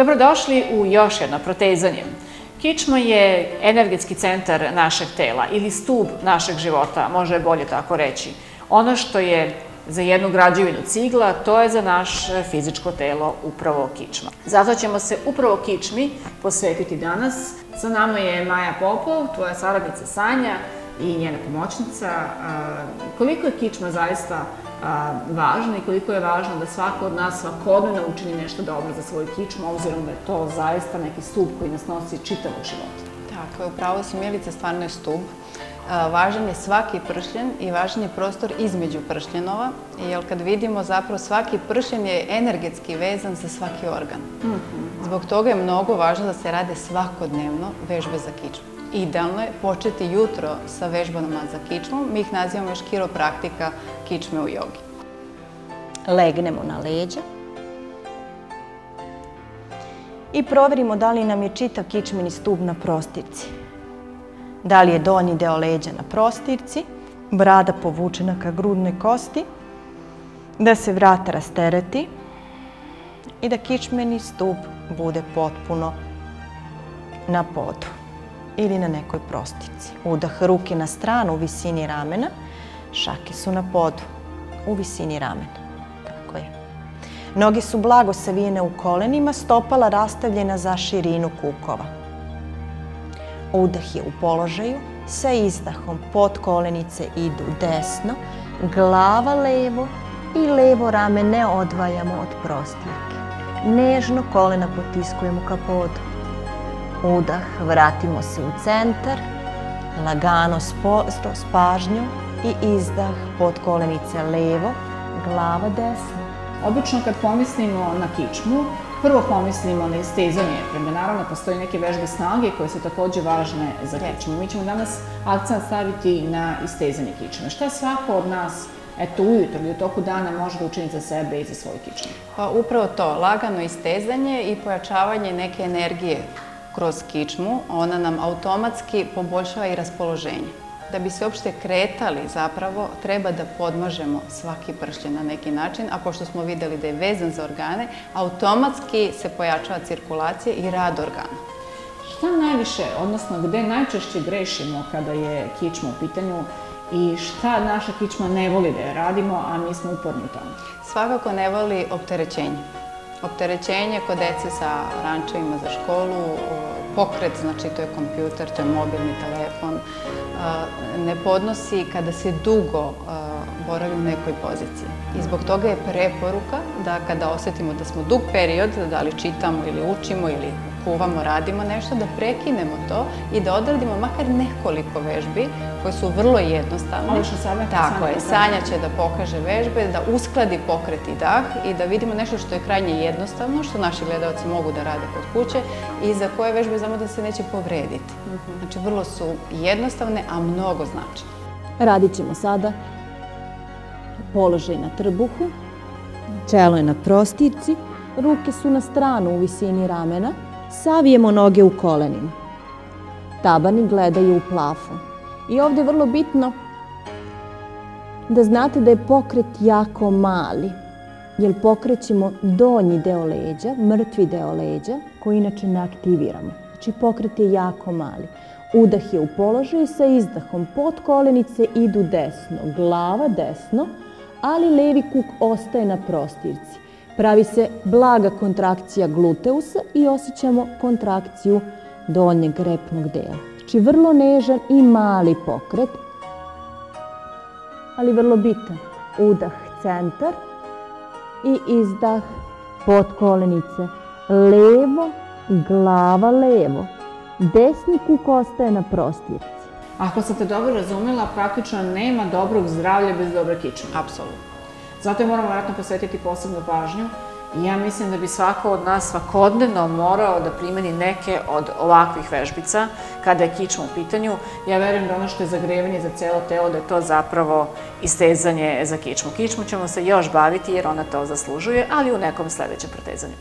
Dobrodošli u još jedno protezanje. Kičma je energetski centar našeg tela ili stub našeg života, može bolje tako reći. Ono što je za jednu građevinu cigla, to je za naš fizičko telo upravo kičma. Zato ćemo se upravo kičmi posvetiti danas. Sa nama je Maja Popov, tvoja saradnica Sanja i njena pomoćnica. Koliko je kičma zaista važna i koliko je važno da svako od nas svakodnevno učini nešto dobro za svoju kičmu, obzirom da je to zaista neki stup koji nas nosi čitavog života. Tako je, upravo su Milica stvarno je stub. Važan je svaki pršljen i važan je prostor između pršljenova, jer kad vidimo zapravo svaki pršljen je energetski vezan za svaki organ. Mhm. Zbog toga je mnogo važno da se rade svakodnevno vežbe za kičmu. Idealno je početi jutro sa vežbama za kičmu, mi ih nazivamo još kiropraktika kičme u jogi. Legnemo na leđa i proverimo da li nam je čitav kičmeni stub na prostirci. Da li je donji deo leđa na prostirci, brada povučena ka grudnoj kosti, da se vrata rastereti i da kičmeni stub bude potpuno na podu ili na nekoj prostirci. Udah ruke na stranu u visini ramena, šake su na podu u visini ramena. Tako je. Noge su blago savijene u kolenima, stopala rastavljena za širinu kukova. Udah je u položaju, sa izdahom pod kolenice idu desno, glava levo i levo rame ne odvajamo od prostirke. Nežno kolena potiskujemo ka podu. Udah, vratimo se u centar, lagano s pažnjom i izdah pod kolenice levo, glava desna. Obično kad pomislimo na kičmu, prvo pomislimo na istezanje, prema naravno postoji neke vežbe snage koje su takođe važne za kičmu. Mi ćemo danas akcent staviti na istezanje kičme. Šta svako od nas eto, ujutro ili u toku dana može da učini za sebe i za svoju kičmu? Pa upravo to, lagano istezanje i pojačavanje neke energije kroz kičmu, ona nam automatski poboljšava i raspoloženje. Da bi se uopšte kretali zapravo, treba da podmažemo svaki pršljen na neki način, a pošto smo videli da je vezan za organe, automatski se pojačava cirkulacija i rad organa. Šta najviše, odnosno gde najčešće grešimo kada je kičma u pitanju i šta naša kičma ne voli da je radimo, a mi smo uporni u tome? Svakako ne voli opterećenje. Opterećenje kod dece sa rančevima za školu, pokret, znači to je kompjuter, to je mobilni telefon, ne podnosi kada se dugo boravi u nekoj poziciji. I zbog toga je preporuka da kada osetimo da smo dug period, da li čitamo ili učimo ili kuvamo, radimo nešto, da prekinemo to i da odradimo makar nekoliko vežbi koje su vrlo jednostavne. Ovo što sada Tako je, Sanja će da pokaže vežbe, da uskladi pokret i dah i da vidimo nešto što je krajnje jednostavno, što naši gledalci mogu da rade kod kuće i za koje vežbe znamo da se neće povrediti. Mhm. Znači, vrlo su jednostavne, a mnogo značajne. Radit ćemo sada položaj na trbuhu, čelo je na prostirci, ruke su na stranu u visini ramena, savijemo noge u kolenima. Tabani gledaju u plafon. I ovde je vrlo bitno da znate da je pokret jako mali, jer pokrećemo donji deo leđa, mrtvi deo leđa, koji inače ne aktiviramo. Znači pokret je jako mali. Udah je u položaju sa izdahom. Pod kolenice idu desno, glava desno, ali levi kuk ostaje na prostirci. Pravi se blaga kontrakcija gluteusa i osjećamo kontrakciju donjeg repnog dela. Znači vrlo nežan i mali pokret, ali vrlo bitan. Udah centar i izdah pod kolenice. Levo, glava levo. Desni kuk ostaje na prostirci. Ako sam te dobro razumela, praktično nema dobrog zdravlja bez dobre kičme. Apsolutno. Zato je moramo vratno posvetiti posebnu pažnju i ja mislim da bi svako od nas svakodnevno morao da primeni neke od ovakvih vežbica kada je kičma u pitanju. Ja verujem da ono što je zagrevanje za celo telo, da je to zapravo istezanje za kičmu. Kičmu ćemo se još baviti jer ona to zaslužuje, ali u nekom sledećem protezanju.